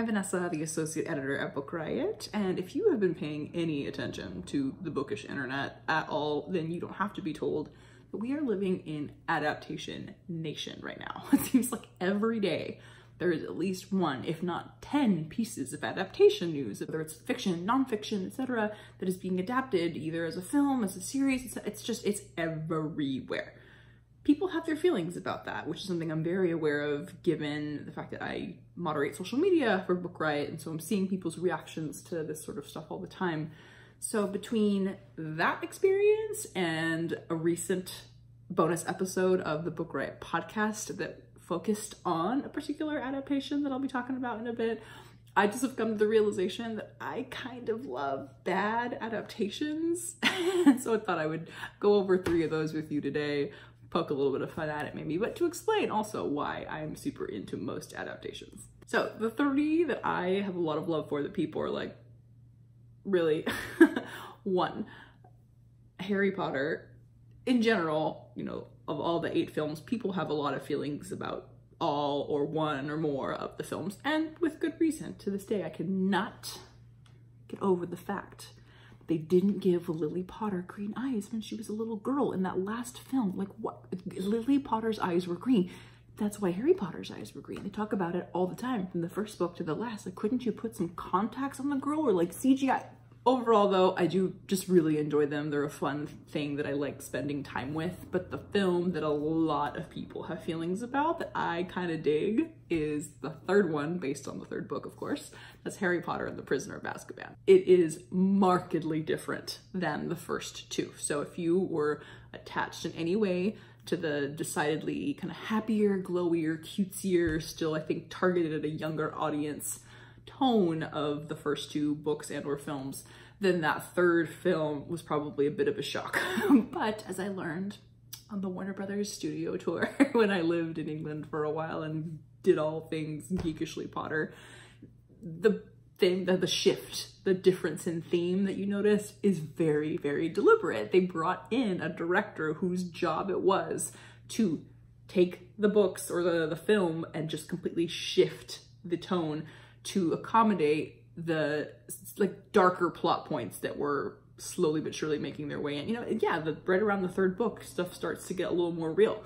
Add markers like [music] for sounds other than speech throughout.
I'm Vanessa, the associate editor at Book Riot, and if you have been paying any attention to the bookish internet at all, then you don't have to be told that we are living in adaptation nation right now. [laughs] It seems like every day there is at least one, if not 10 pieces of adaptation news, whether it's fiction, nonfiction, etc., that is being adapted either as a film, as a series, it's just, it's everywhere. People have their feelings about that, which is something I'm very aware of given the fact that I moderate social media for Book Riot, and so I'm seeing people's reactions to this sort of stuff all the time. So between that experience and a recent bonus episode of the Book Riot podcast that focused on a particular adaptation that I'll be talking about in a bit, I just have come to the realization that I kind of love bad adaptations. [laughs] so I thought I would go over three of those with you today, poke a little bit of fun at it maybe, but to explain also why I'm super into most adaptations. So the three that I have a lot of love for that people are like, really, [laughs] one, Harry Potter. In general, you know, of all the eight films, people have a lot of feelings about all or one or more of the films, and with good reason. To this day, I cannot get over the fact they didn't give Lily Potter green eyes when she was a little girl in that last film. Like, what? Lily Potter's eyes were green. That's why Harry Potter's eyes were green. They talk about it all the time from the first book to the last. Like, couldn't you put some contacts on the girl or like CGI? Overall though, I do just really enjoy them. They're a fun thing that I like spending time with. But the film that a lot of people have feelings about that I kind of dig is the third one, based on the third book, of course. That's Harry Potter and the Prisoner of Azkaban. It is markedly different than the first two. So if you were attached in any way to the decidedly kind of happier, glowier, cutesier, still I think targeted at a younger audience tone of the first two books and or films, then that third film was probably a bit of a shock. [laughs] but as I learned on the Warner Brothers studio [laughs] tour when I lived in England for a while and did all things geekishly Potter, the thing, that the shift, the difference in theme that you notice is very, very deliberate. They brought in a director whose job it was to take the books or the, the film and just completely shift the tone to accommodate the like darker plot points that were slowly but surely making their way in. You know, yeah, the right around the third book, stuff starts to get a little more real.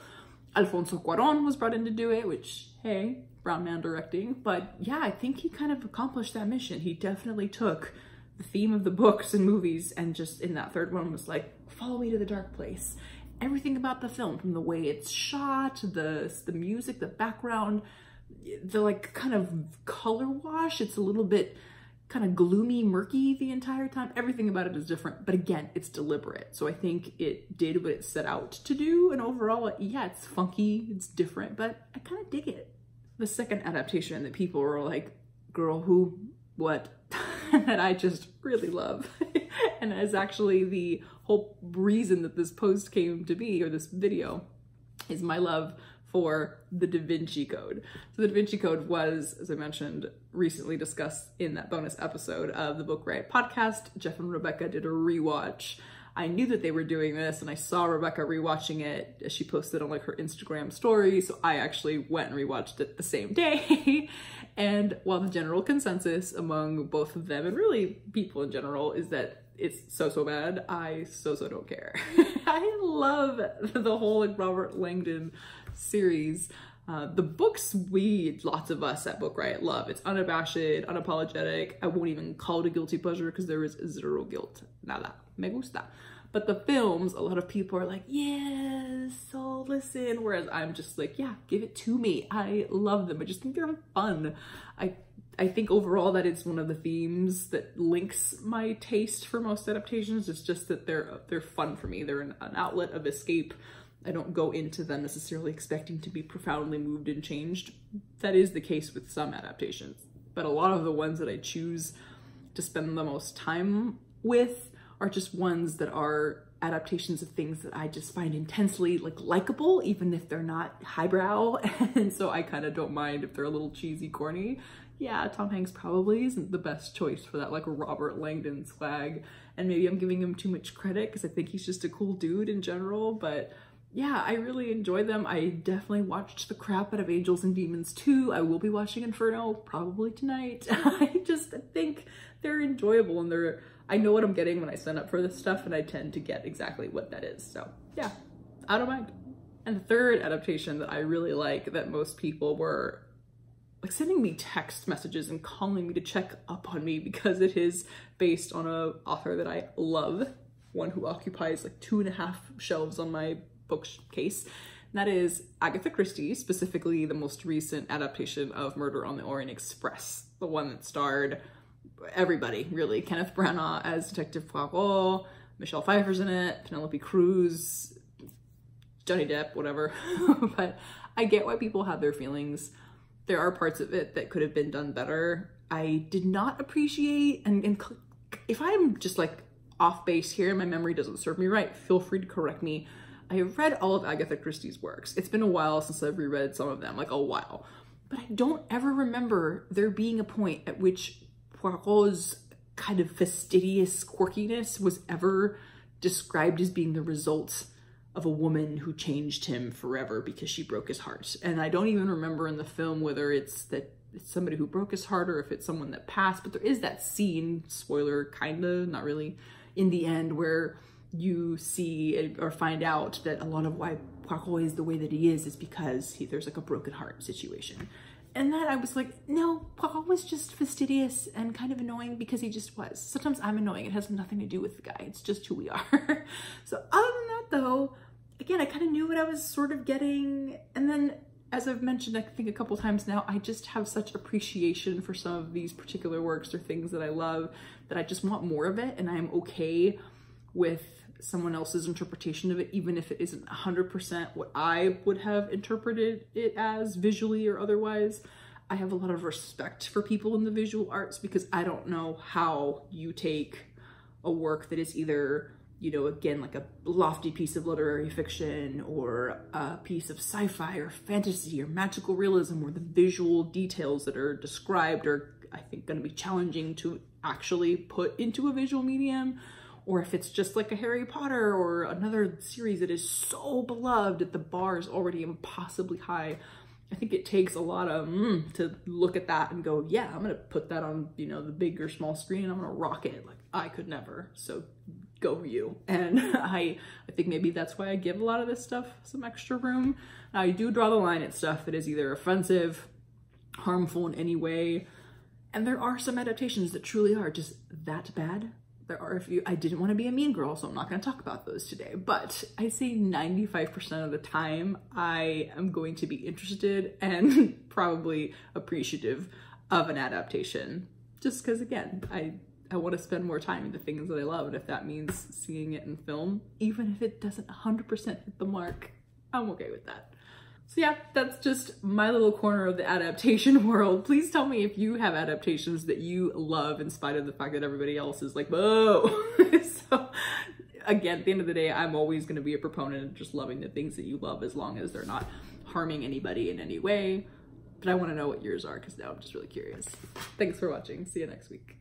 Alfonso Cuaron was brought in to do it, which, hey, brown man directing. But yeah, I think he kind of accomplished that mission. He definitely took the theme of the books and movies and just in that third one was like, follow me to the dark place. Everything about the film, from the way it's shot, the, the music, the background, the like kind of color wash. It's a little bit kind of gloomy, murky the entire time. Everything about it is different, but again, it's deliberate. So I think it did what it set out to do. And overall, yeah, it's funky, it's different, but I kind of dig it. The second adaptation that people were like, girl, who, what? [laughs] that I just really love. [laughs] and is actually the whole reason that this post came to be, or this video, is my love for the Da Vinci Code. So the Da Vinci Code was, as I mentioned, recently discussed in that bonus episode of the Book Riot podcast. Jeff and Rebecca did a rewatch. I knew that they were doing this and I saw Rebecca rewatching it as she posted on like her Instagram story. So I actually went and rewatched it the same day. [laughs] and while the general consensus among both of them and really people in general is that it's so so bad i so so don't care [laughs] i love the whole like robert langdon series. Uh, the books we, lots of us at Book Riot love. It's unabashed, unapologetic. I won't even call it a guilty pleasure because there is zero guilt. Nada. Me gusta. But the films, a lot of people are like, yes, so listen. Whereas I'm just like, yeah, give it to me. I love them. I just think they're fun. I I think overall that it's one of the themes that links my taste for most adaptations. It's just that they're they're fun for me. They're an, an outlet of escape I don't go into them necessarily expecting to be profoundly moved and changed. That is the case with some adaptations, but a lot of the ones that I choose to spend the most time with are just ones that are adaptations of things that I just find intensely like likable, even if they're not highbrow. [laughs] And so I kind of don't mind if they're a little cheesy, corny. Yeah, Tom Hanks probably isn't the best choice for that like Robert Langdon swag. And maybe I'm giving him too much credit because I think he's just a cool dude in general, but yeah, I really enjoy them. I definitely watched the crap out of Angels and Demons too. I will be watching Inferno probably tonight. [laughs] I just think they're enjoyable and they're, I know what I'm getting when I sign up for this stuff and I tend to get exactly what that is. So yeah, I don't mind. And the third adaptation that I really like that most people were like sending me text messages and calling me to check up on me because it is based on a author that I love, one who occupies like two and a half shelves on my bookcase. And that is Agatha Christie, specifically the most recent adaptation of Murder on the Orient Express, the one that starred everybody, really. Kenneth Branagh as Detective Poirot, Michelle Pfeiffer's in it, Penelope Cruz, Johnny Depp, whatever. [laughs] but I get why people have their feelings. There are parts of it that could have been done better. I did not appreciate, and, and if I'm just like off base here my memory doesn't serve me right, feel free to correct me. I have read all of Agatha Christie's works. It's been a while since I've reread some of them, like a while. But I don't ever remember there being a point at which Poirot's kind of fastidious quirkiness was ever described as being the result of a woman who changed him forever because she broke his heart. And I don't even remember in the film whether it's that it's somebody who broke his heart or if it's someone that passed, but there is that scene, spoiler, kinda, not really, in the end where you see or find out that a lot of why Poirot is the way that he is is because he, there's like a broken heart situation. And then I was like, no, Poirot was just fastidious and kind of annoying because he just was. Sometimes I'm annoying. It has nothing to do with the guy. It's just who we are. [laughs] so other than that though, again, I kind of knew what I was sort of getting. And then as I've mentioned, I think a couple times now, I just have such appreciation for some of these particular works or things that I love that I just want more of it. And I'm okay with someone else's interpretation of it, even if it isn't 100% what I would have interpreted it as visually or otherwise. I have a lot of respect for people in the visual arts because I don't know how you take a work that is either, you know, again, like a lofty piece of literary fiction or a piece of sci-fi or fantasy or magical realism where the visual details that are described are, I think, going to be challenging to actually put into a visual medium or if it's just like a Harry Potter or another series that is so beloved that the bar is already impossibly high. I think it takes a lot of mm, to look at that and go, yeah, I'm gonna put that on, you know, the big or small screen and I'm gonna rock it. Like I could never. So go you. And [laughs] I I think maybe that's why I give a lot of this stuff some extra room. I do draw the line at stuff that is either offensive, harmful in any way. And there are some adaptations that truly are just that bad there are a few, I didn't want to be a mean girl, so I'm not going to talk about those today. But I say 95% of the time, I am going to be interested and [laughs] probably appreciative of an adaptation. Just because, again, I, I want to spend more time in the things that I love. And if that means seeing it in film, even if it doesn't 100% hit the mark, I'm okay with that. So yeah, that's just my little corner of the adaptation [laughs] world. Please tell me if you have adaptations that you love in spite of the fact that everybody else is like, whoa. [laughs] so again, at the end of the day, I'm always going to be a proponent of just loving the things that you love as long as they're not harming anybody in any way. But I want to know what yours are because now I'm just really curious. Thanks for watching. See you next week.